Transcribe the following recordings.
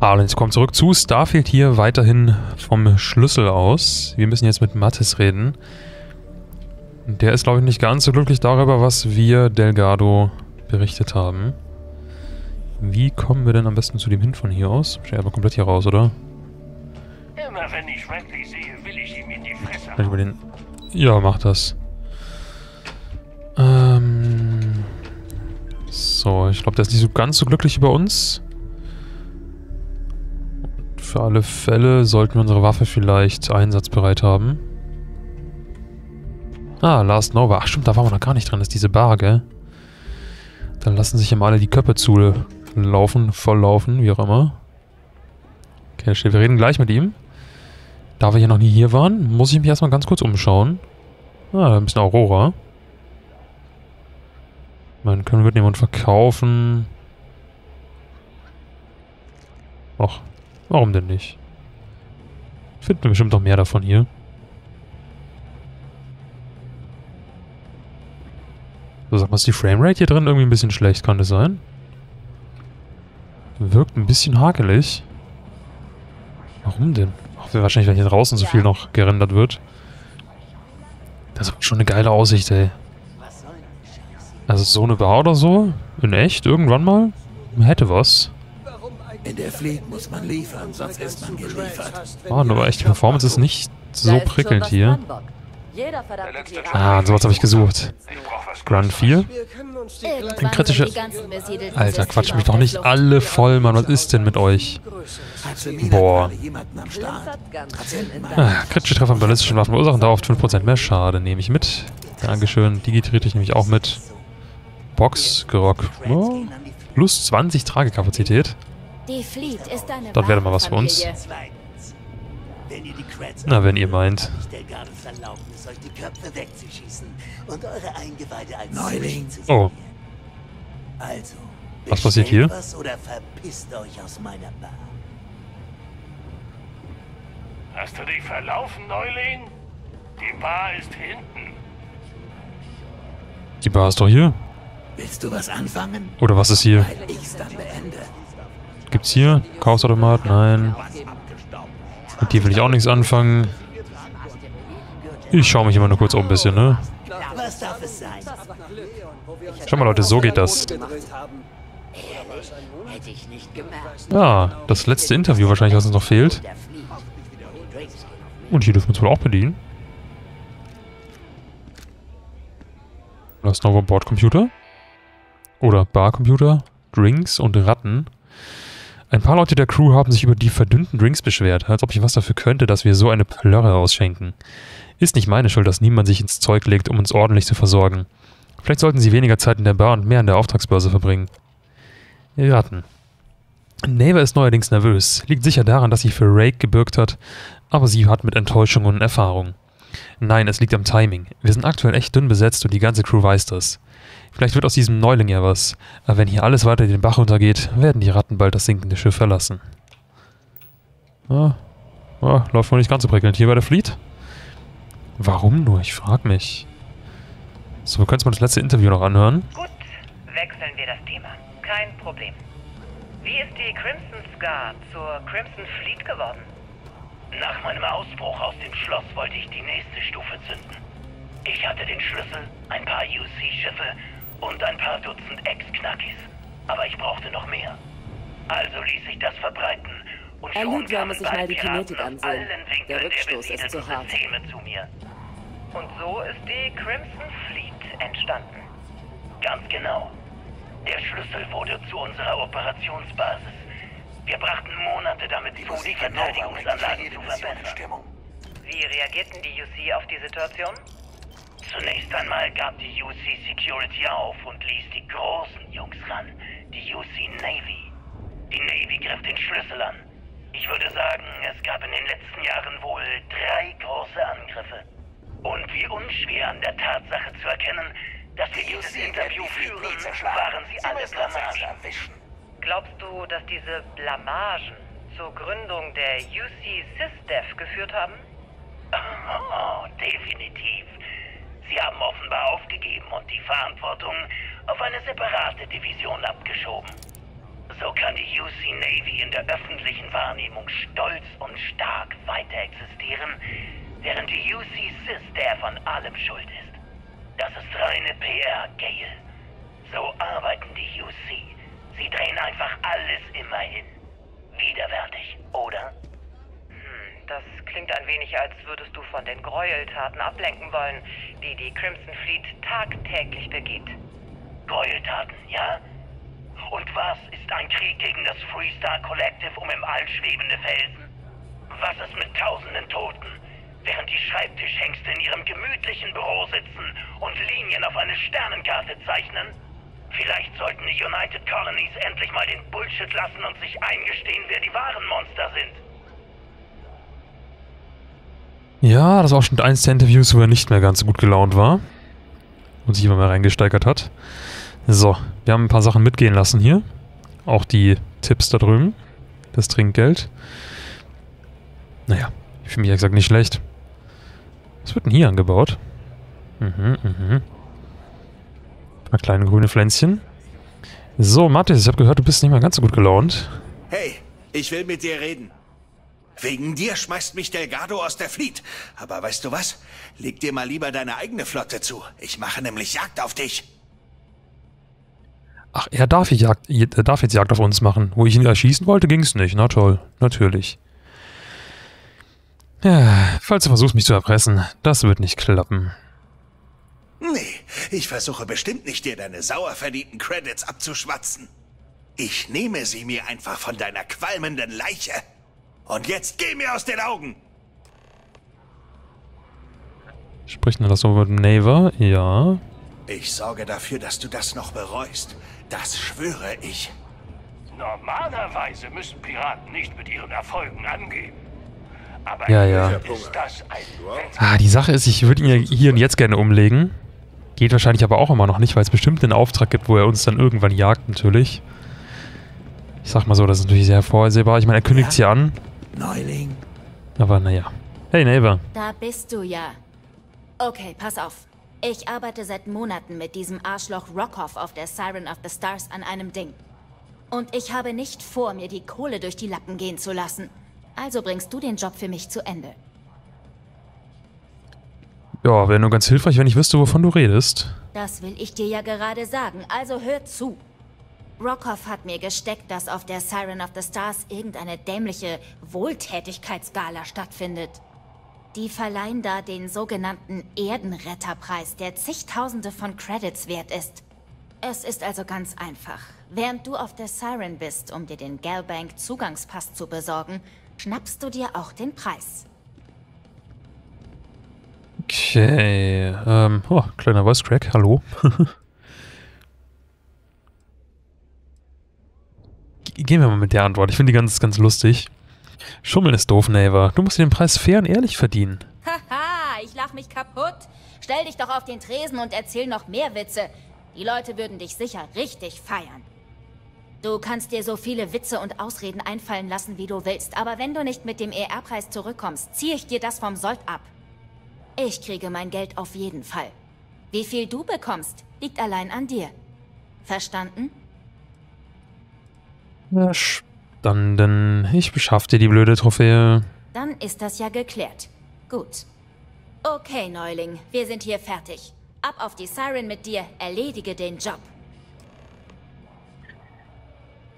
Arlenz kommt zurück zu Starfield hier weiterhin vom Schlüssel aus. Wir müssen jetzt mit Mattis reden. Der ist, glaube ich, nicht ganz so glücklich darüber, was wir Delgado berichtet haben. Wie kommen wir denn am besten zu dem hin von hier aus? Steht aber komplett hier raus, oder? Immer wenn ich Randy sehe, will ich ihm in die Fresse über den... Ja, mach das. Ähm... So, ich glaube, der ist nicht so ganz so glücklich über uns. Für alle Fälle sollten wir unsere Waffe vielleicht einsatzbereit haben. Ah, Last Nova. Ach stimmt, da waren wir noch gar nicht dran. Das ist diese Bar, gell? Dann lassen sich immer alle die Köpfe zulaufen, volllaufen, wie auch immer. Okay, steht, wir reden gleich mit ihm. Da wir hier noch nie hier waren, muss ich mich erstmal ganz kurz umschauen. Ah, ein bisschen Aurora. Man können wir nehmen und verkaufen. Och, warum denn nicht? Finden wir bestimmt noch mehr davon hier. So, sag mal, ist die Framerate hier drin irgendwie ein bisschen schlecht? Kann das sein? Wirkt ein bisschen hakelig. Warum denn? Ach, wahrscheinlich, weil hier draußen so viel noch gerendert wird. Das ist schon eine geile Aussicht, ey. Also so eine Bar oder so? In echt? Irgendwann mal? Hätte was. In der Fleet muss man liefern, sonst ist man geliefert. Oh, aber echt, die Performance ist nicht so prickelnd hier. Ah, sowas habe ich gesucht. Grand 4? Irgendwann kritische- sind die ganzen besiedelten Alter, quatsch mich doch nicht alle voll, Mann. Was ist denn mit euch? Boah. Ah, kritische Treffer an ballistischen Waffen verursachen dauerhaft 5% mehr Schade. Nehme ich mit. Dankeschön. Digitritt ich nämlich auch mit. Box, Gerock. Oh, plus 20 Tragekapazität. Die Fleet ist eine Das wäre mal was für uns. Wenn ihr die Creds Na, wenn ihr meint. Neuling. Oh. Also, Was passiert hier? Was oder verpisst euch aus meiner Bar. Hast du dich verlaufen, Neuling? Die Bar ist hinten. Die Bar ist doch hier. Willst du was anfangen? Oder was ist hier? Weil ich's dann beende. Gibt's hier? Kaufsautomat? Nein. Mit dir will ich auch nichts anfangen. Ich schaue mich immer nur kurz um ein bisschen, ne? Schau mal, Leute, so geht das. Ah, das letzte Interview wahrscheinlich, was uns noch fehlt. Und hier dürfen wir uns wohl auch bedienen. Das Novo Bordcomputer. Oder Barcomputer. Drinks und Ratten. Ein paar Leute der Crew haben sich über die verdünnten Drinks beschwert, als ob ich was dafür könnte, dass wir so eine Plörre ausschenken. Ist nicht meine Schuld, dass niemand sich ins Zeug legt, um uns ordentlich zu versorgen. Vielleicht sollten sie weniger Zeit in der Bar und mehr an der Auftragsbörse verbringen. Ratten. Neva ist neuerdings nervös. Liegt sicher daran, dass sie für Rake gebürgt hat, aber sie hat mit Enttäuschungen Erfahrung. Nein, es liegt am Timing. Wir sind aktuell echt dünn besetzt und die ganze Crew weiß das. Vielleicht wird aus diesem Neuling ja was. Aber wenn hier alles weiter den Bach runtergeht, werden die Ratten bald das sinkende Schiff verlassen. Ah, ah, läuft wohl nicht ganz so prickelnd hier bei der Fleet. Warum nur? Ich frag mich. So, wir können uns mal das letzte Interview noch anhören. Gut, wechseln wir das Thema. Kein Problem. Wie ist die Crimson Scar zur Crimson Fleet geworden? Nach meinem Ausbruch aus dem Schloss wollte ich die nächste Stufe zünden. Ich hatte den Schlüssel, ein paar UC-Schiffe und ein paar Dutzend Ex-Knackis. Aber ich brauchte noch mehr. Also ließ ich das verbreiten. Und Herr Ludwig muss sich mal die Kinetik ansehen. Der Rückstoß ist zu hart. Systeme zu mir. Und so ist die Crimson Fleet entstanden. Ganz genau. Der Schlüssel wurde zu unserer Operationsbasis. Wir brachten Monate damit zu, die Verteidigungsanlagen zu verbessern. Wie reagierten die UC auf die Situation? Zunächst einmal gab die UC Security auf und ließ die großen Jungs ran, die UC Navy. Die Navy griff den Schlüssel an. Ich würde sagen, es gab in den letzten Jahren wohl drei große Angriffe. Und wie unschwer an der Tatsache zu erkennen, dass wir dieses Interview führen, waren sie alle Blamagen. Glaubst du, dass diese Blamagen zur Gründung der UC SysDef geführt haben? Oh, definitiv. Sie haben offenbar aufgegeben und die Verantwortung auf eine separate Division abgeschoben. So kann die UC Navy in der öffentlichen Wahrnehmung stolz und stark weiter existieren, während die UC Sis der von allem schuld ist. Das ist reine PR, Gale. So arbeiten die UC. Sie drehen einfach alles immer hin. Widerwärtig, oder? Das klingt ein wenig, als würdest du von den Gräueltaten ablenken wollen, die die Crimson Fleet tagtäglich begeht. Gräueltaten, ja? Und was ist ein Krieg gegen das Freestar Collective um im All schwebende Felsen? Was ist mit tausenden Toten, während die Schreibtischhengste in ihrem gemütlichen Büro sitzen und Linien auf eine Sternenkarte zeichnen? Vielleicht sollten die United Colonies endlich mal den Bullshit lassen und sich eingestehen, wer die wahren Monster sind. Ja, das war auch schon eins der Interviews, wo er nicht mehr ganz so gut gelaunt war. Und sich immer mehr reingesteigert hat. So, wir haben ein paar Sachen mitgehen lassen hier. Auch die Tipps da drüben. Das Trinkgeld. Naja, ich finde mich ehrlich gesagt nicht schlecht. Was wird denn hier angebaut? Mhm, mhm. Ein paar kleine grüne Pflänzchen. So, Mathis, ich habe gehört, du bist nicht mehr ganz so gut gelaunt. Hey, ich will mit dir reden. Wegen dir schmeißt mich Delgado aus der Fleet. Aber weißt du was? Leg dir mal lieber deine eigene Flotte zu. Ich mache nämlich Jagd auf dich. Ach, er darf, Jagd, er darf jetzt Jagd auf uns machen. Wo ich ihn erschießen wollte, ging es nicht. Na toll, natürlich. Ja, falls du versuchst, mich zu erpressen, das wird nicht klappen. Nee, ich versuche bestimmt nicht, dir deine sauer verdienten Credits abzuschwatzen. Ich nehme sie mir einfach von deiner qualmenden Leiche. Und jetzt geh mir aus den Augen! Spricht denn das so mit Naver? Ja. Ich sorge dafür, dass du das noch bereust. Das schwöre ich. Normalerweise müssen Piraten nicht mit ihren Erfolgen angeben. Aber Ja, ja. hier ist das ein Ah, die Sache ist, ich würde ihn ja hier und jetzt gerne umlegen. Geht wahrscheinlich aber auch immer noch nicht, weil es bestimmt einen Auftrag gibt, wo er uns dann irgendwann jagt, natürlich. Ich sag mal so, das ist natürlich sehr vorhersehbar. Ich meine, er kündigt sie an, Neuling. aber naja. Hey, Neighbor. Da bist du ja. Okay, pass auf. Ich arbeite seit Monaten mit diesem Arschloch Rockhoff auf der Siren of the Stars an einem Ding. Und ich habe nicht vor, mir die Kohle durch die Lappen gehen zu lassen. Also bringst du den Job für mich zu Ende. Ja, wäre nur ganz hilfreich, wenn ich wüsste, wovon du redest. Das will ich dir ja gerade sagen, also hör zu. Rockhoff hat mir gesteckt, dass auf der Siren of the Stars irgendeine dämliche Wohltätigkeitsgala stattfindet. Die verleihen da den sogenannten Erdenretterpreis, der zigtausende von Credits wert ist. Es ist also ganz einfach. Während du auf der Siren bist, um dir den Galbank Zugangspass zu besorgen, schnappst du dir auch den Preis. Okay, ähm, oh, kleiner Voice Crack, hallo. Gehen wir mal mit der Antwort. Ich finde die ganz, ganz lustig. Schummeln ist doof, Naver. Du musst dir den Preis fair und ehrlich verdienen. Haha, ich lach mich kaputt. Stell dich doch auf den Tresen und erzähl noch mehr Witze. Die Leute würden dich sicher richtig feiern. Du kannst dir so viele Witze und Ausreden einfallen lassen, wie du willst, aber wenn du nicht mit dem ER-Preis zurückkommst, ziehe ich dir das vom Sold ab. Ich kriege mein Geld auf jeden Fall. Wie viel du bekommst, liegt allein an dir. Verstanden? Verstanden. Ich beschaff dir die blöde Trophäe. Dann ist das ja geklärt. Gut. Okay, Neuling, wir sind hier fertig. Ab auf die Siren mit dir, erledige den Job.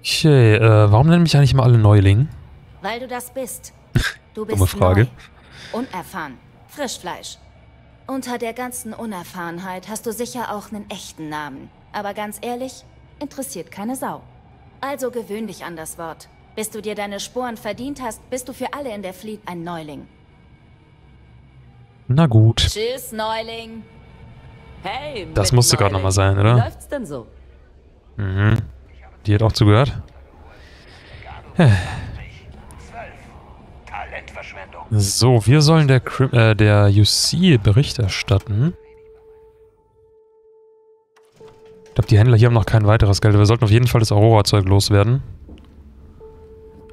Okay, äh, warum nennen mich eigentlich immer alle Neuling? Weil du das bist. Du bist Dumme Frage. neu, unerfahren, Frischfleisch. Unter der ganzen Unerfahrenheit hast du sicher auch einen echten Namen. Aber ganz ehrlich, interessiert keine Sau. Also gewöhn dich an das Wort. Bis du dir deine Sporen verdient hast, bist du für alle in der Fleet ein Neuling. Na gut. Tschüss, Neuling. Hey, Das musste gerade noch mal sein, Wie oder? läuft's denn so? Mhm. Die hat auch zugehört. Talentverschwendung. So, wir sollen der, Crim äh, der UC Bericht erstatten. Ich glaube, die Händler hier haben noch kein weiteres Geld. Wir sollten auf jeden Fall das Aurora-Zeug loswerden.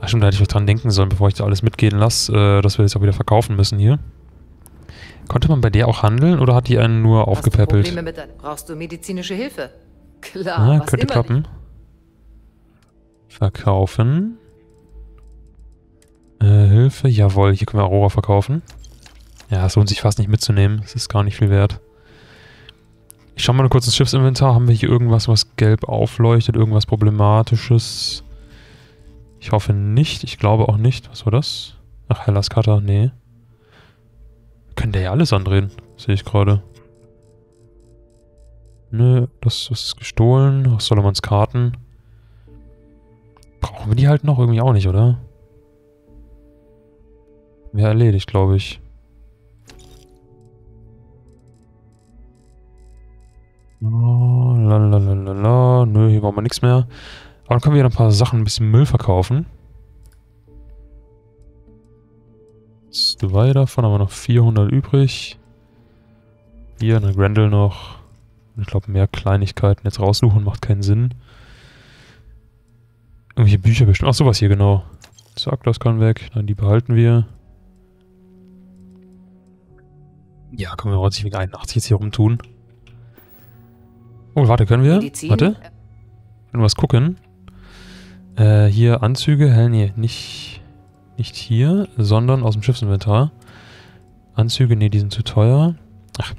Ach stimmt, da hätte ich vielleicht dran denken sollen, bevor ich da alles mitgehen lasse, äh, dass wir das auch wieder verkaufen müssen hier. Konnte man bei der auch handeln oder hat die einen nur Hast du aufgepäppelt? Probleme mit Brauchst du medizinische Hilfe? Klar, Ah, was könnte klappen. nicht. Verkaufen. Äh, Hilfe. Jawohl, hier können wir Aurora verkaufen. Ja, es lohnt sich fast nicht mitzunehmen. Es ist gar nicht viel wert. Ich schau mal kurz ins Schiffsinventar. Haben wir hier irgendwas, was gelb aufleuchtet? Irgendwas Problematisches? Ich hoffe nicht. Ich glaube auch nicht. Was war das? Ach, Hellas Cutter. Nee. Können der ja alles andrehen. Sehe ich gerade. Nö, das, das ist gestohlen. Ach, Solomons Karten. Brauchen wir die halt noch? Irgendwie auch nicht, oder? Wäre erledigt, glaube ich. Lalalala. Nö, hier brauchen wir nichts mehr. Aber dann können wir ein paar Sachen, ein bisschen Müll verkaufen. Zwei davon haben wir noch 400 übrig. Hier eine Grendel noch. Ich glaube, mehr Kleinigkeiten jetzt raussuchen macht keinen Sinn. Irgendwelche Bücher bestimmt. Ach, sowas hier, genau. Zack, das kann weg. Nein, die behalten wir. Ja, können wir sich wegen 81 jetzt hier rumtun. Oh, warte, können wir? Medizin? Warte. Können wir was gucken? Äh, hier Anzüge. Hä, nee, nicht, nicht hier, sondern aus dem Schiffsinventar. Anzüge, nee, die sind zu teuer. Ach,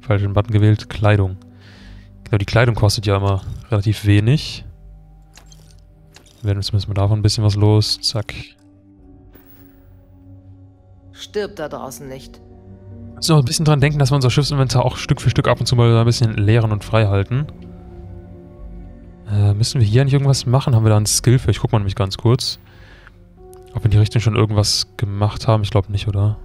falschen Button gewählt. Kleidung. Genau, die Kleidung kostet ja immer relativ wenig. Werden wir zumindest mal davon ein bisschen was los. Zack. Stirb da draußen nicht. So, ein bisschen dran denken, dass wir unser Schiffsinventar auch Stück für Stück ab und zu mal ein bisschen leeren und frei halten. Äh, müssen wir hier eigentlich irgendwas machen? Haben wir da einen Skill für? Ich guck mal nämlich ganz kurz. Ob wir in die Richtung schon irgendwas gemacht haben. Ich glaube nicht, oder?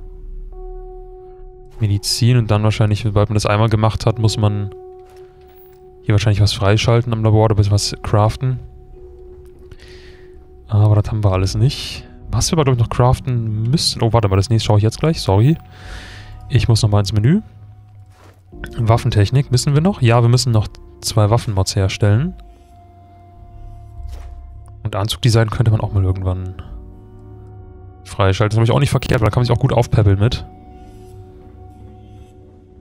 Medizin und dann wahrscheinlich, sobald man das einmal gemacht hat, muss man hier wahrscheinlich was freischalten am Labor oder ein bisschen was craften. Aber das haben wir alles nicht. Was wir aber, glaube ich, noch craften müssen... Oh, warte mal, das nächste schaue ich jetzt gleich. Sorry. Ich muss nochmal ins Menü. Waffentechnik müssen wir noch? Ja, wir müssen noch zwei Waffenmods herstellen. Und Anzugdesign könnte man auch mal irgendwann freischalten. Das habe ich auch nicht verkehrt, weil da kann man sich auch gut aufpeppeln mit.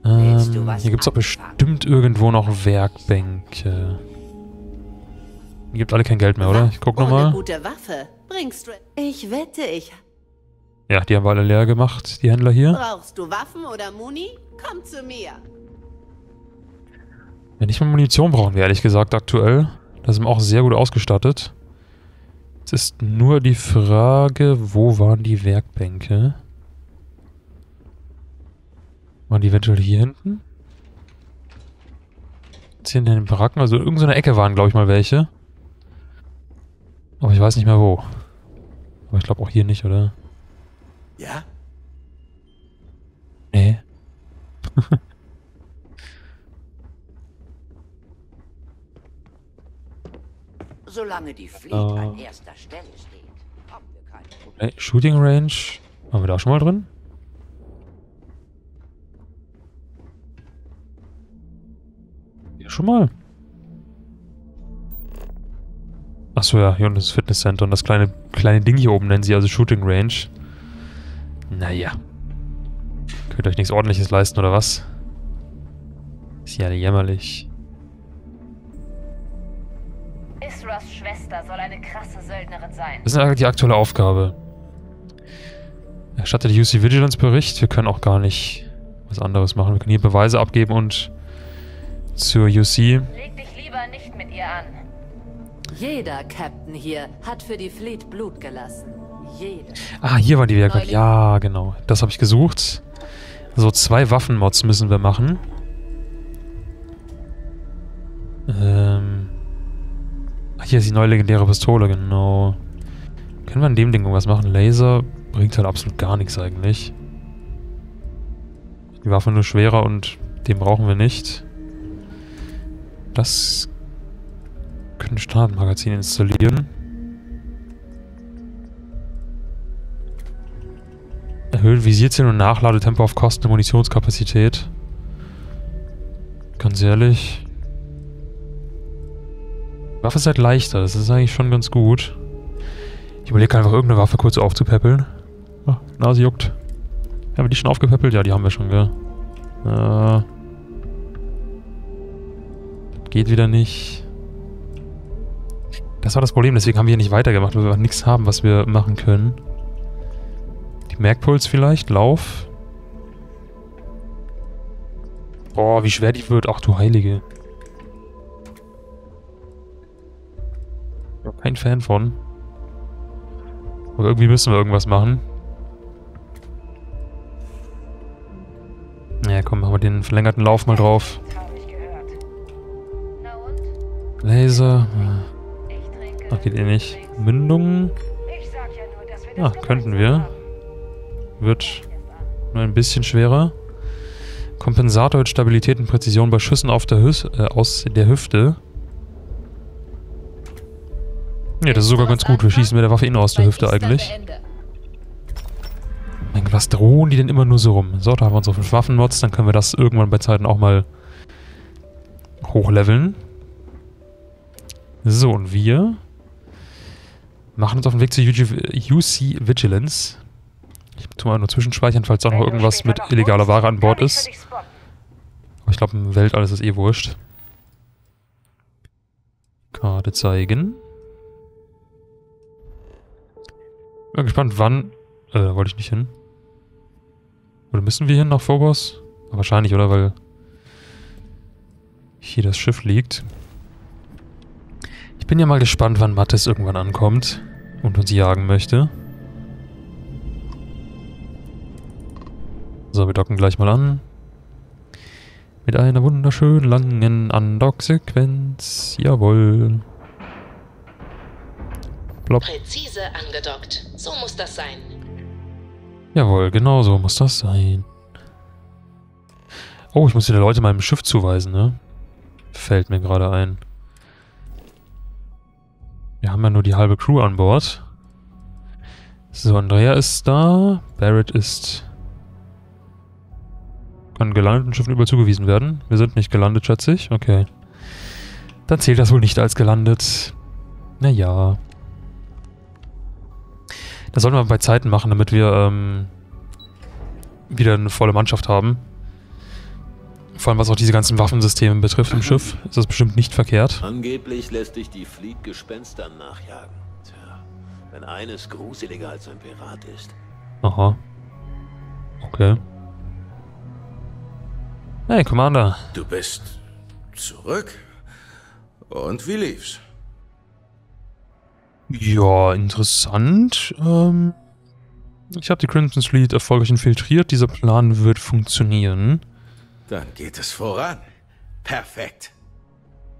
Ähm, hier gibt es auch anfangen? bestimmt irgendwo noch Werkbänke. Ihr gebt alle kein Geld mehr, oder? Ich guck nochmal. du... Ich wette, ich... Ja, die haben wir alle leer gemacht, die Händler hier. Brauchst du Waffen oder Muni? Komm zu mir. Wenn nicht mal Munition brauchen wir, ehrlich gesagt, aktuell. Da sind wir auch sehr gut ausgestattet. Jetzt ist nur die Frage, wo waren die Werkbänke? Waren die eventuell hier hinten? Jetzt hier in den Baracken, also in irgendeiner Ecke waren, glaube ich, mal welche. Aber ich weiß nicht mehr wo. Aber ich glaube auch hier nicht, oder? Ja? Nee. Solange die Fleet Äh. an erster Stelle steht, haben wir keine Probleme. Shooting Range. Waren wir da schon mal drin? Ja, schon mal. Achso, ja, hier unten ist das Fitnesscenter und das kleine, kleine Ding hier oben nennen sie also Shooting Range. Naja. Könnt ihr euch nichts ordentliches leisten, oder was? Ist ja jämmerlich. Isras Schwester soll eine krasse Söldnerin sein. Das ist eigentlich die aktuelle Aufgabe. Erstattet UC Vigilance Bericht. Wir können auch gar nicht was anderes machen. Wir können hier Beweise abgeben und zur UC. Leg dich lieber nicht mit ihr an. Jeder Captain hier hat für die Fleet Blut gelassen. Ah, hier war die Werkbank. Ja, genau. Das habe ich gesucht. So, zwei Waffenmods müssen wir machen. Ähm. Ach, hier ist die neue legendäre Pistole, genau. Können wir an dem Ding irgendwas machen? Laser bringt halt absolut gar nichts eigentlich. Die Waffe nur schwerer und den brauchen wir nicht. Das können Standardmagazin installieren. Erhöht Visierziel und Nachladetempo auf Kosten der Munitionskapazität. Ganz ehrlich. Die Waffe ist halt leichter, das ist eigentlich schon ganz gut. Ich überlege einfach irgendeine Waffe kurz aufzupäppeln. Ah, Nase juckt. Haben wir die schon aufgepäppelt? Ja, die haben wir schon, gell. Äh, geht wieder nicht. Das war das Problem, deswegen haben wir hier nicht weitergemacht, weil wir nichts haben, was wir machen können. Die Merkpuls vielleicht? Lauf? Boah, wie schwer die wird. Ach du Heilige. Ich bin kein Fan von. Aber irgendwie müssen wir irgendwas machen. Ja, komm, machen wir den verlängerten Lauf mal drauf. Laser. Ach, geht eh nicht. Mündung. Ah, könnten wir. Wird nur ein bisschen schwerer. Kompensator mit Stabilität und Präzision bei Schüssen auf der Hüs äh, aus der Hüfte. Ja, das ist sogar ganz gut. Wir schießen mit der Waffe innen aus der Hüfte eigentlich. Mein Gott, was drohen die denn immer nur so rum? So, da haben wir unsere fünf Waffenmods. Dann können wir das irgendwann bei Zeiten auch mal hochleveln. So, und wir machen uns auf den Weg zu UC Vigilance. Tue mal nur zwischenspeichern, falls da noch irgendwas mit illegaler Ware an Bord ist. Aber ich glaube, im Weltall ist es eh wurscht. Karte zeigen. Bin gespannt, wann... Äh, wollte ich nicht hin. Oder müssen wir hin nach Phobos? Wahrscheinlich, oder? Weil hier das Schiff liegt. Ich bin ja mal gespannt, wann Mattes irgendwann ankommt und uns jagen möchte. So, wir docken gleich mal an. Mit einer wunderschönen langen Undock-Sequenz. Jawohl. Plop. Präzise angedockt. So muss das sein. Jawohl, genau so muss das sein. Oh, ich muss wieder Leute meinem Schiff zuweisen, ne? Fällt mir gerade ein. Wir haben ja nur die halbe Crew an Bord. So, Andrea ist da. Barrett ist kann gelandeten Schiffen über zugewiesen werden. Wir sind nicht gelandet, schätze ich. Okay. Dann zählt das wohl nicht als gelandet. Naja. Das sollten wir bei Zeiten machen, damit wir ähm, wieder eine volle Mannschaft haben. Vor allem was auch diese ganzen Waffensysteme betrifft im Schiff, ist das bestimmt nicht verkehrt. Angeblich lässt dich die Fleet Gespenstern nachjagen. Tja, wenn eines gruseliger als ein Pirat ist. Aha. Okay. Hey, Commander. Du bist zurück? Und wie lief's? Ja, interessant. Ähm, ich habe die Crimson Fleet erfolgreich infiltriert. Dieser Plan wird funktionieren. Dann geht es voran. Perfekt.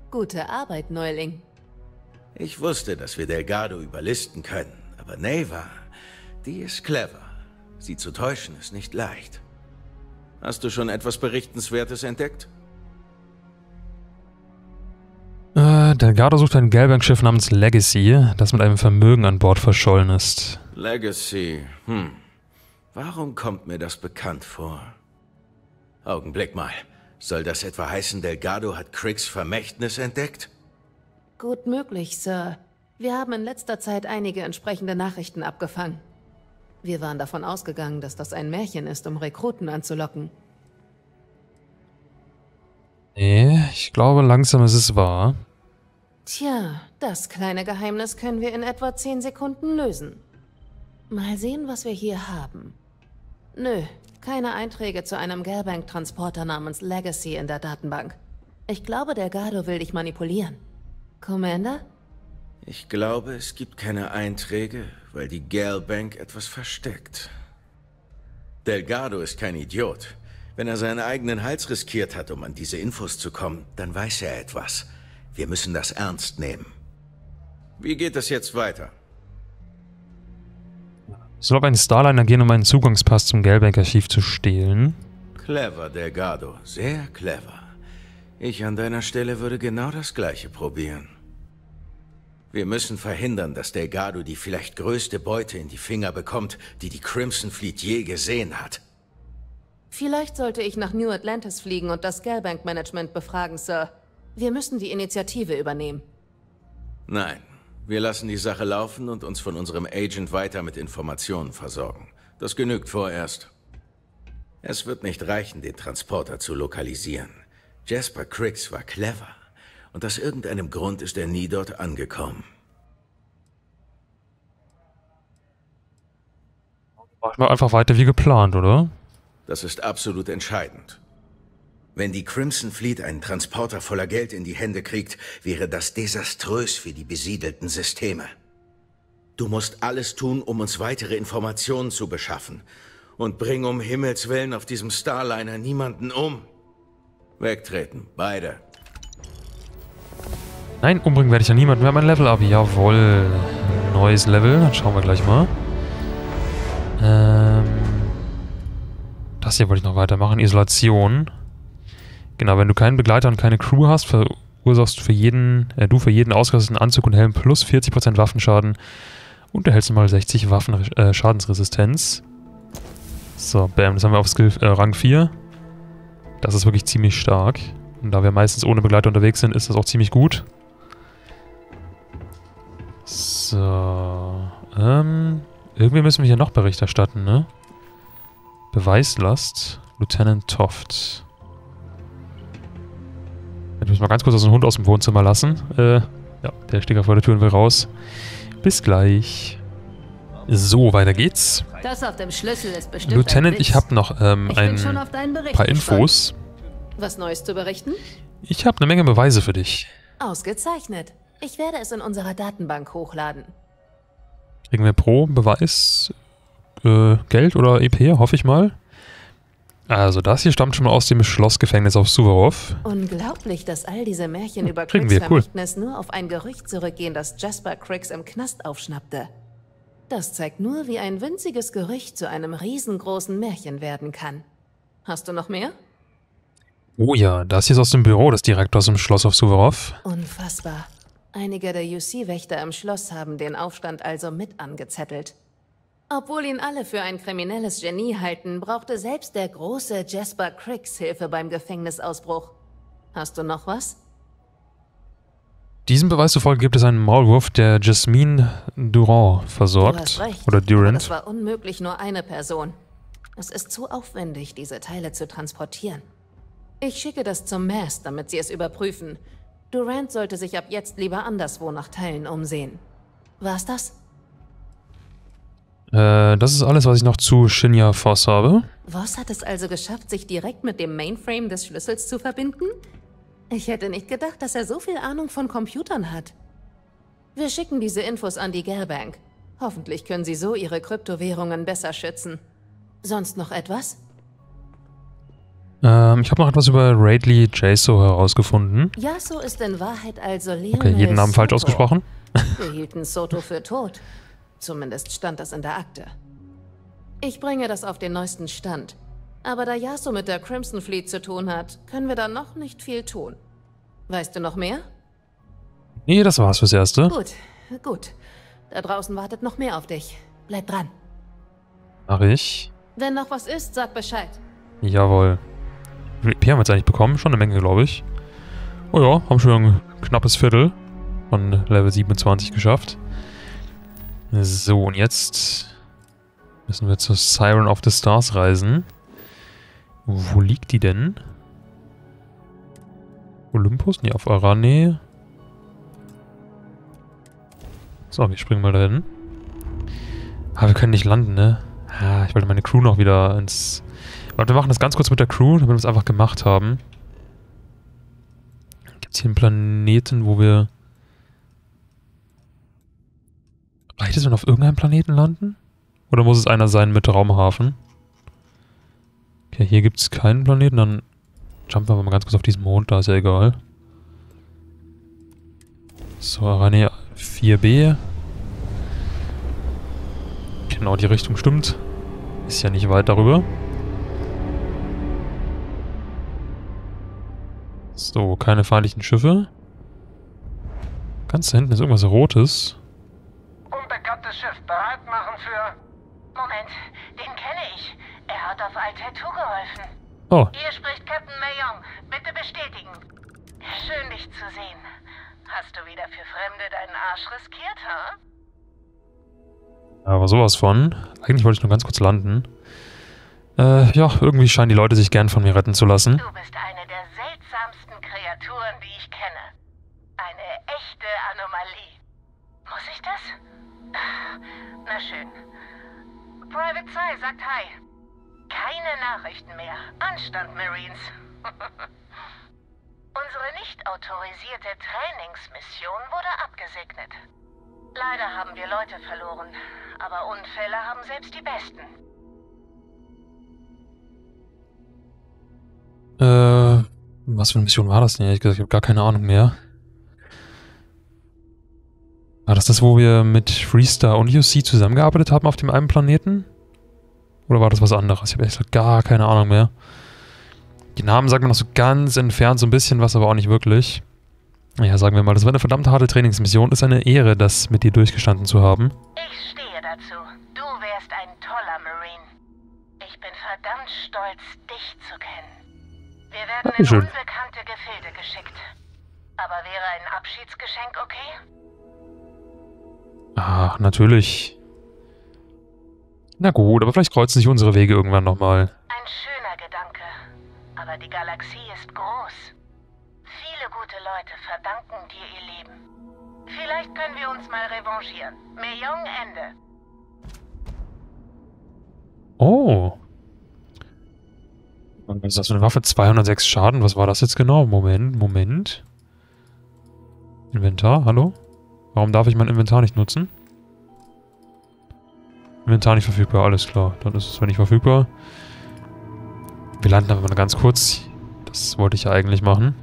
Gute Arbeit, Neuling. Ich wusste, dass wir Delgado überlisten können, aber Neva, die ist clever. Sie zu täuschen ist nicht leicht. Hast du schon etwas Berichtenswertes entdeckt? Äh, Delgado sucht ein Gelbank-Schiff namens Legacy, das mit einem Vermögen an Bord verschollen ist. Legacy, hm. Warum kommt mir das bekannt vor? Augenblick mal. Soll das etwa heißen, Delgado hat Cricks Vermächtnis entdeckt? Gut möglich, Sir. Wir haben in letzter Zeit einige entsprechende Nachrichten abgefangen. Wir waren davon ausgegangen, dass das ein Märchen ist, um Rekruten anzulocken. Nee, ich glaube langsam ist es wahr. Tja, das kleine Geheimnis können wir in etwa 10 Sekunden lösen. Mal sehen, was wir hier haben. Nö, keine Einträge zu einem Gelbank-Transporter namens Legacy in der Datenbank. Ich glaube, Delgado will dich manipulieren. Commander? Ich glaube, es gibt keine Einträge, weil die Gelbank etwas versteckt. Delgado ist kein Idiot. Wenn er seinen eigenen Hals riskiert hat, um an diese Infos zu kommen, dann weiß er etwas. Wir müssen das ernst nehmen. Wie geht es jetzt weiter? Ich soll auf einen Starliner gehen, um einen Zugangspass zum Gelbank-Archiv zu stehlen. Clever, Delgado. Sehr clever. Ich an deiner Stelle würde genau das gleiche probieren. Wir müssen verhindern, dass Delgado die vielleicht größte Beute in die Finger bekommt, die die Crimson Fleet je gesehen hat. Vielleicht sollte ich nach New Atlantis fliegen und das Scalebank-Management befragen, Sir. Wir müssen die Initiative übernehmen. Nein, wir lassen die Sache laufen und uns von unserem Agent weiter mit Informationen versorgen. Das genügt vorerst. Es wird nicht reichen, den Transporter zu lokalisieren. Jasper Criggs war clever und aus irgendeinem Grund ist er nie dort angekommen. Mach mal einfach weiter wie geplant, oder? Das ist absolut entscheidend. Wenn die Crimson Fleet einen Transporter voller Geld in die Hände kriegt, wäre das desaströs für die besiedelten Systeme. Du musst alles tun, um uns weitere Informationen zu beschaffen. Und bring um Himmels Willen auf diesem Starliner niemanden um. Wegtreten, beide. Nein, umbringen werde ich ja niemanden. Wir haben ein Level up. Jawohl. Neues Level. Dann schauen wir gleich mal. Ähm, das hier wollte ich noch weitermachen. Isolation. Genau, wenn du keinen Begleiter und keine Crew hast, verursachst für jeden, äh, du für jeden ausgerüsteten Anzug und Helm plus 40% Waffenschaden und erhältst mal 60 Waffen äh, Schadensresistenz. So, bam, das haben wir auf Skill äh, Rang 4. Das ist wirklich ziemlich stark. Und da wir meistens ohne Begleiter unterwegs sind, ist das auch ziemlich gut. So, ähm, irgendwie müssen wir hier noch Bericht erstatten, ne? Beweislast, Lieutenant Toft. Ich muss mal ganz kurz aus dem Hund aus dem Wohnzimmer lassen. Äh, ja, der steht gerade vor der Tür und will raus. Bis gleich. So, weiter geht's. Auf Lieutenant, ich habe noch ähm, ein paar Infos. Was Neues zu berichten? Ich habe eine Menge Beweise für dich. Ausgezeichnet. Ich werde es in unserer Datenbank hochladen. Kriegen wir pro Beweis äh, Geld oder EP, hoffe ich mal. Also das hier stammt schon mal aus dem Schlossgefängnis auf Suvorov. Unglaublich, dass all diese Märchen über Cricks Vermächtnis cool. nur auf ein Gerücht zurückgehen, das Jasper Cricks im Knast aufschnappte. Das zeigt nur, wie ein winziges Gerücht zu einem riesengroßen Märchen werden kann. Hast du noch mehr? Oh ja, das hier ist aus dem Büro des Direktors im Schloss auf Suvorov. Unfassbar. Einige der UC-Wächter im Schloss haben den Aufstand also mit angezettelt. Obwohl ihn alle für ein kriminelles Genie halten, brauchte selbst der große Jasper Cricks Hilfe beim Gefängnisausbruch. Hast du noch was? Diesem Beweis zufolge gibt es einen Maulwurf, der Jasmine Durand versorgt. Oder Durant. Es war unmöglich nur eine Person. Es ist zu aufwendig, diese Teile zu transportieren. Ich schicke das zum Mast, damit sie es überprüfen. Durant sollte sich ab jetzt lieber anderswo nach Teilen umsehen. War's das? Äh, das ist alles, was ich noch zu Shinya Voss habe. Voss hat es also geschafft, sich direkt mit dem Mainframe des Schlüssels zu verbinden? Ich hätte nicht gedacht, dass er so viel Ahnung von Computern hat. Wir schicken diese Infos an die Gelbank. Hoffentlich können sie so ihre Kryptowährungen besser schützen. Sonst noch etwas? Ähm, ich habe noch etwas über Raidley Jaso herausgefunden. Jaso ist in Wahrheit also Leonel Okay, jeden Namen Soto. falsch ausgesprochen. Wir hielten Soto für tot. Zumindest stand das in der Akte. Ich bringe das auf den neuesten Stand. Aber da Yasu mit der Crimson Fleet zu tun hat, können wir da noch nicht viel tun. Weißt du noch mehr? Nee, das war's fürs Erste. Gut, gut. Da draußen wartet noch mehr auf dich. Bleib dran. Mach ich. Wenn noch was ist, sag Bescheid. Jawohl. Haben wir jetzt eigentlich bekommen? Schon eine Menge, glaube ich. Oh ja, haben schon ein knappes Viertel von Level 27 geschafft. So, und jetzt müssen wir zur Siren of the Stars reisen. Wo liegt die denn? Olympus? Nee, auf Arane. So, wir springen mal dahin. Ah, wir können nicht landen, ne? Ah, ich wollte meine Crew noch wieder ins... Warte, wir machen das ganz kurz mit der Crew, damit wir es einfach gemacht haben. Gibt es hier einen Planeten, wo wir... Reicht es, wenn wir auf irgendeinem Planeten landen? Oder muss es einer sein mit Raumhafen? Okay, hier gibt es keinen Planeten, dann jumpen wir mal ganz kurz auf diesen Mond, da ist ja egal. So, Arane 4b. Genau, die Richtung stimmt. Ist ja nicht weit darüber. So, keine feindlichen Schiffe. Ganz da hinten ist irgendwas Rotes. Unbekanntes Schiff bereit machen für... Moment, den kenne ich. Er hat auf Altair geholfen. Oh. Hier spricht Captain Mayong. Bitte bestätigen. Schön, dich zu sehen. Hast du wieder für Fremde deinen Arsch riskiert, ha? Aber sowas von. Eigentlich wollte ich nur ganz kurz landen. Äh, ja, irgendwie scheinen die Leute sich gern von mir retten zu lassen. Du bist eine Kreaturen, die ich kenne. Eine echte Anomalie. Muss ich das? Na schön. Private Sai sagt Hi. Keine Nachrichten mehr. Anstand, Marines. Unsere nicht autorisierte Trainingsmission wurde abgesegnet. Leider haben wir Leute verloren, aber Unfälle haben selbst die Besten. Äh, was für eine Mission war das denn? Ehrlich gesagt, ich habe gar keine Ahnung mehr. War das das, wo wir mit Freestar und UC zusammengearbeitet haben auf dem einen Planeten? Oder war das was anderes? Ich habe ehrlich gesagt gar keine Ahnung mehr. Die Namen sagen mir noch so ganz entfernt so ein bisschen was, aber auch nicht wirklich. Naja, sagen wir mal, das war eine verdammt harte Trainingsmission. Ist eine Ehre, das mit dir durchgestanden zu haben. Ich stehe dazu. Du wärst ein toller Marine. Ich bin verdammt stolz, dich zu kennen. Wir werden Dankeschön. in unbekannte Gefilde geschickt. Aber wäre ein Abschiedsgeschenk okay? Ach, natürlich. Na gut, aber vielleicht kreuzen sich unsere Wege irgendwann nochmal. Ein schöner Gedanke. Aber die Galaxie ist groß. Viele gute Leute verdanken dir ihr Leben. Vielleicht können wir uns mal revanchieren. Meyong Ende. Oh. Was ist das für eine Waffe? 206 Schaden. Was war das jetzt genau? Moment, Moment. Inventar, hallo? Warum darf ich mein Inventar nicht nutzen? Inventar nicht verfügbar, alles klar. Dann ist es zwar nicht verfügbar. Wir landen aber mal ganz kurz. Das wollte ich ja eigentlich machen.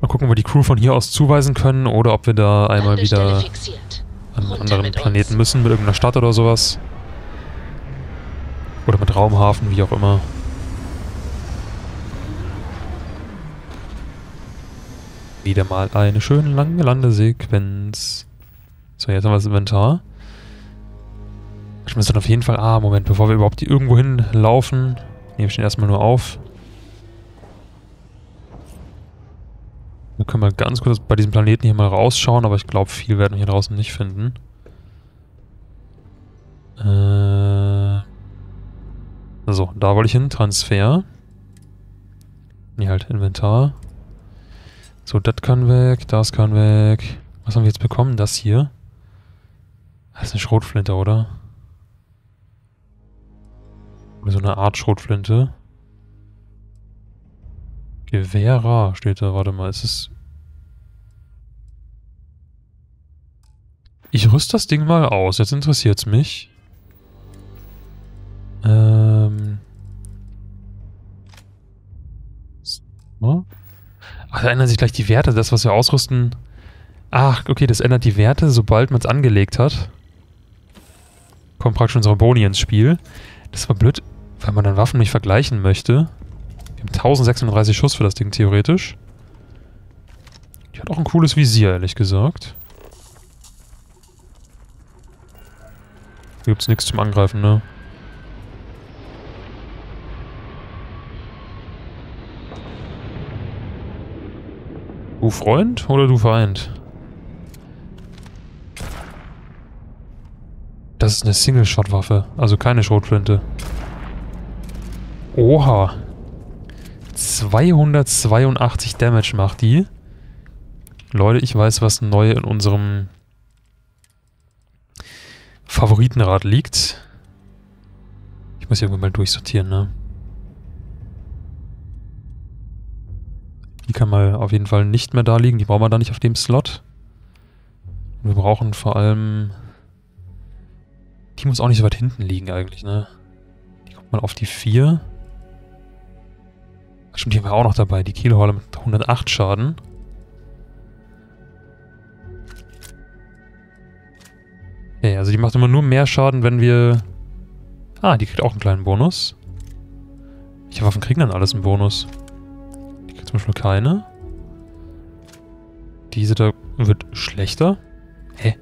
Mal gucken, ob wir die Crew von hier aus zuweisen können oder ob wir da einmal wieder an einen anderen Planeten müssen, mit irgendeiner Stadt oder sowas. Oder mit Raumhafen, wie auch immer. Wieder mal eine schöne lange Landesequenz. So, jetzt haben wir das Inventar. Ich muss dann auf jeden Fall... Ah, Moment, bevor wir überhaupt irgendwo hinlaufen, nehme ich den erstmal nur auf. Dann können wir ganz kurz bei diesem Planeten hier mal rausschauen, aber ich glaube, viel werden wir hier draußen nicht finden. Äh... So, da wollte ich hin. Transfer. Nee, halt Inventar. So, das kann weg, das kann weg. Was haben wir jetzt bekommen? Das hier. Das ist eine Schrotflinte, oder? Oder so eine Art Schrotflinte. Gewehrer steht da. Warte mal, ist es... Ich rüste das Ding mal aus. Jetzt interessiert es mich. Ähm... da ändern sich gleich die Werte. Das, was wir ausrüsten... Ach, okay, das ändert die Werte, sobald man es angelegt hat. Kommt praktisch unsere Boni ins Spiel. Das war blöd, weil man dann Waffen nicht vergleichen möchte. Wir haben 1630 Schuss für das Ding, theoretisch. Die hat auch ein cooles Visier, ehrlich gesagt. Hier gibt's nichts zum Angreifen, ne? Freund oder du Feind? Das ist eine Single-Shot-Waffe, also keine Schrotflinte. Oha. 282 Damage macht die. Leute, ich weiß, was neu in unserem Favoritenrad liegt. Ich muss hier irgendwann mal durchsortieren, ne? Die kann mal auf jeden Fall nicht mehr da liegen. Die brauchen wir da nicht auf dem Slot. Wir brauchen vor allem... Die muss auch nicht so weit hinten liegen eigentlich, ne? Die kommt mal auf die 4. Stimmt, die haben wir auch noch dabei. Die Kielhorle mit 108 Schaden. Okay, also die macht immer nur mehr Schaden, wenn wir... Ah, die kriegt auch einen kleinen Bonus. Welche Waffen kriegen dann alles einen Bonus? Zum Beispiel keine. Diese da wird schlechter. Hä?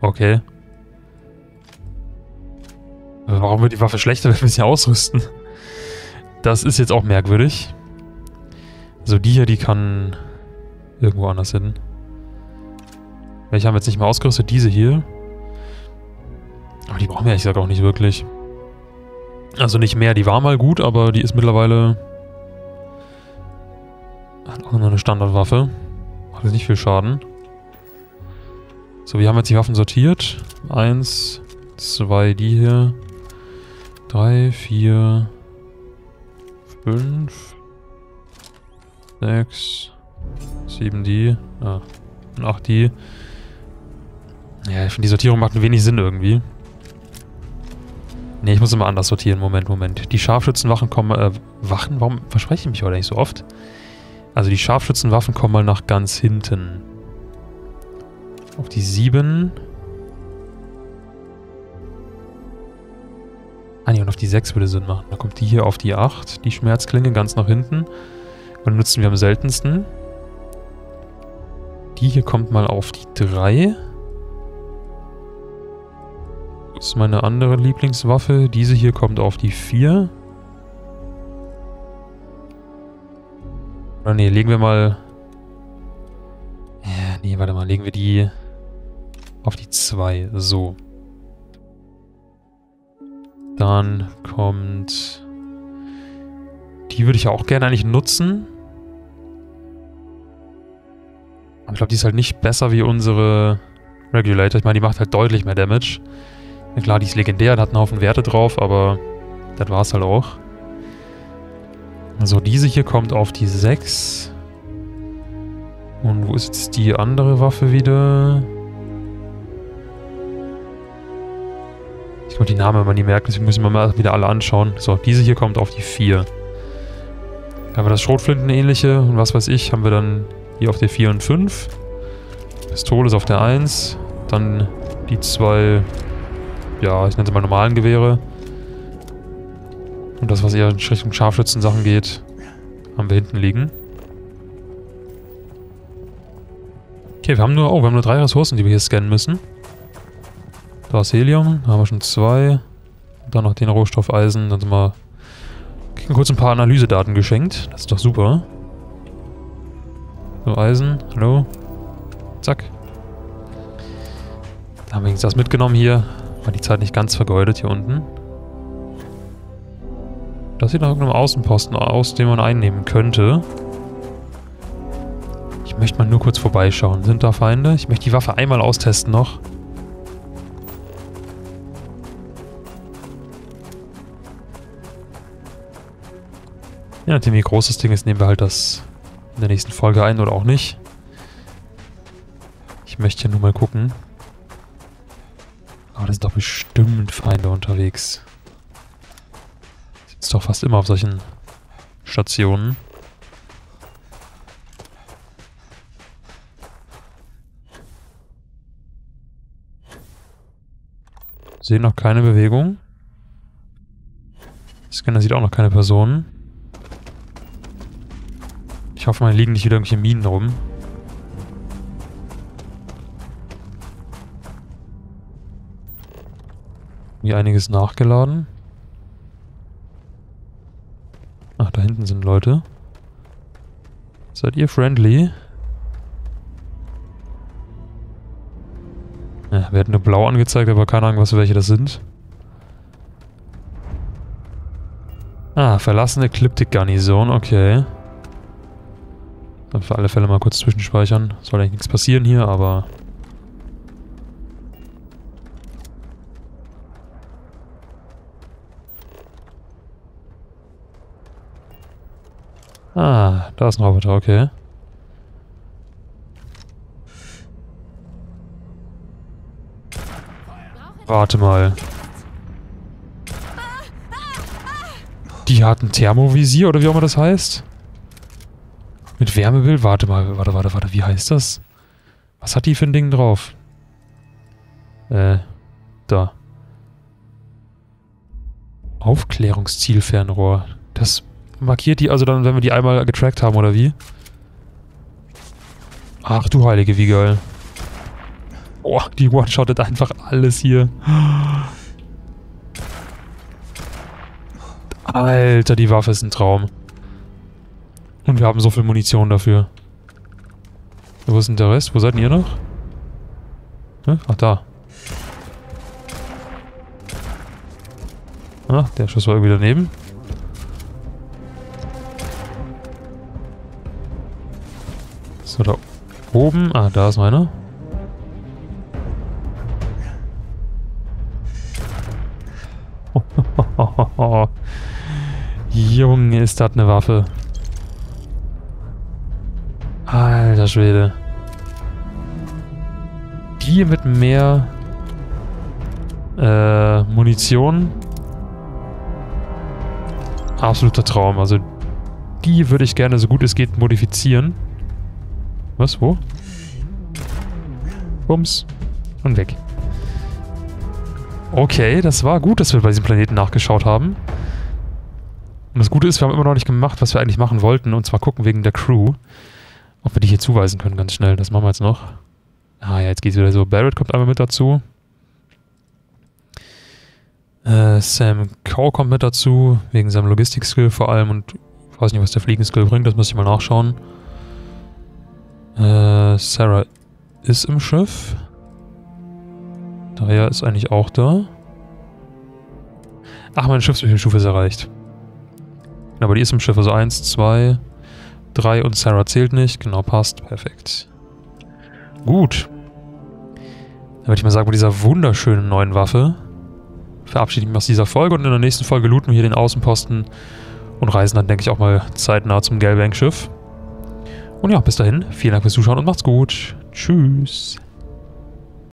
Okay. Warum wird die Waffe schlechter, wenn wir sie ausrüsten? Das ist jetzt auch merkwürdig. So, die hier, die kann irgendwo anders hin. Welche haben wir jetzt nicht mehr ausgerüstet? Diese hier. Aber die brauchen wir ehrlich gesagt auch nicht wirklich. Also nicht mehr. Die war mal gut, aber die ist mittlerweile... Nur eine Standardwaffe. Macht jetzt nicht viel Schaden. So, wir haben jetzt die Waffen sortiert. Eins, zwei, die hier. Drei, vier, fünf, sechs, sieben die. Ah, und acht die. Ja, ich finde die Sortierung macht wenig Sinn irgendwie. Ne, ich muss immer anders sortieren. Moment, Moment. Die Scharfschützenwachen kommen... Äh, Wachen? Warum verspreche ich mich heute nicht so oft? Also die Scharfschützenwaffen kommen mal nach ganz hinten. Auf die 7. Ah nee, und auf die 6 würde Sinn machen. Dann kommt die hier auf die 8, die Schmerzklinge, ganz nach hinten. Und nutzen wir am seltensten. Die hier kommt mal auf die 3. Das ist meine andere Lieblingswaffe. Diese hier kommt auf die 4. Oder nee, legen wir mal... Ja, nee, warte mal, legen wir die auf die 2. So. Dann kommt... Die würde ich auch gerne eigentlich nutzen. Aber ich glaube, die ist halt nicht besser wie unsere Regulator. Ich meine, die macht halt deutlich mehr Damage. Ja, klar, die ist legendär, hat einen Haufen Werte drauf, aber das war es halt auch. Also diese hier kommt auf die 6. Und wo ist jetzt die andere Waffe wieder? Ich konnte die Namen immer nie merken, deswegen müssen wir mal wieder alle anschauen. So, diese hier kommt auf die 4. Dann haben wir das Schrotflinten-ähnliche und was weiß ich, haben wir dann hier auf der 4 und 5. Pistole ist auf der 1. Dann die zwei ja, ich nenne sie mal normalen Gewehre. Und das, was eher in Richtung Scharfschützen-Sachen geht, haben wir hinten liegen. Okay, wir haben nur, oh, wir haben nur drei Ressourcen, die wir hier scannen müssen. Da ist Helium, da haben wir schon zwei. Dann noch den Rohstoff Eisen, dann sind wir... Kriegen kurz ein paar Analysedaten geschenkt. Das ist doch super. So, Eisen, hallo. Zack. Da haben wir jetzt das mitgenommen hier. War die Zeit nicht ganz vergeudet hier unten. Das sieht nach irgendeinem Außenposten aus, den man einnehmen könnte. Ich möchte mal nur kurz vorbeischauen. Sind da Feinde? Ich möchte die Waffe einmal austesten noch. Ja, nachdem wie groß das Ding ist, nehmen wir halt das in der nächsten Folge ein oder auch nicht. Ich möchte hier nur mal gucken. Aber da sind doch bestimmt Feinde unterwegs. Ist doch fast immer auf solchen Stationen. Sehen noch keine Bewegung. Scanner sieht auch noch keine Personen. Ich hoffe, mal liegen nicht wieder irgendwelche Minen rum. Hier einiges nachgeladen. Hinten sind Leute. Seid ihr friendly? Ja, wir hatten nur blau angezeigt, aber keine Ahnung, was welche das sind. Ah, verlassene Ecliptic Garnison, okay. Dann für alle Fälle mal kurz zwischenspeichern. Soll eigentlich nichts passieren hier, aber Ah, da ist ein Roboter, okay. Warte mal. Die hat ein Thermovisier, oder wie auch immer das heißt? Mit Wärmebild? Warte mal, warte, warte, warte, wie heißt das? Was hat die für ein Ding drauf? Äh, da. Aufklärungszielfernrohr. Das markiert die also dann, wenn wir die einmal getrackt haben, oder wie? Ach du Heilige, wie geil. Oh, die one-shottet einfach alles hier. Alter, die Waffe ist ein Traum. Und wir haben so viel Munition dafür. Wo ist denn der Rest? Wo seid ihr noch? Ach, da. Ah, der Schuss war irgendwie daneben. war da oben? Ah, da ist meiner. Junge, ist das eine Waffe. Alter Schwede. Die mit mehr äh, Munition. Absoluter Traum. Also die würde ich gerne so gut es geht modifizieren. Was? Wo? Bums. Und weg. Okay, das war gut, dass wir bei diesem Planeten nachgeschaut haben. Und das Gute ist, wir haben immer noch nicht gemacht, was wir eigentlich machen wollten. Und zwar gucken wegen der Crew. Ob wir die hier zuweisen können, ganz schnell. Das machen wir jetzt noch. Ah ja, jetzt geht's wieder so. Barrett kommt einmal mit dazu. Äh, Sam Cow kommt mit dazu, wegen seinem Logistik-Skill vor allem. Und ich weiß nicht, was der Fliegen-Skill bringt, das muss ich mal nachschauen. Äh, Sarah ist im Schiff. Daria ist eigentlich auch da. Ach, meine Schiffsstufe ist erreicht. Aber die ist im Schiff, also 1, 2, 3 und Sarah zählt nicht. Genau, passt. Perfekt. Gut. Dann würde ich mal sagen, mit dieser wunderschönen neuen Waffe verabschiede ich mich aus dieser Folge und in der nächsten Folge looten wir hier den Außenposten und reisen dann, denke ich, auch mal zeitnah zum Gelbank-Schiff. Und ja, bis dahin, vielen Dank fürs Zuschauen und macht's gut. Tschüss.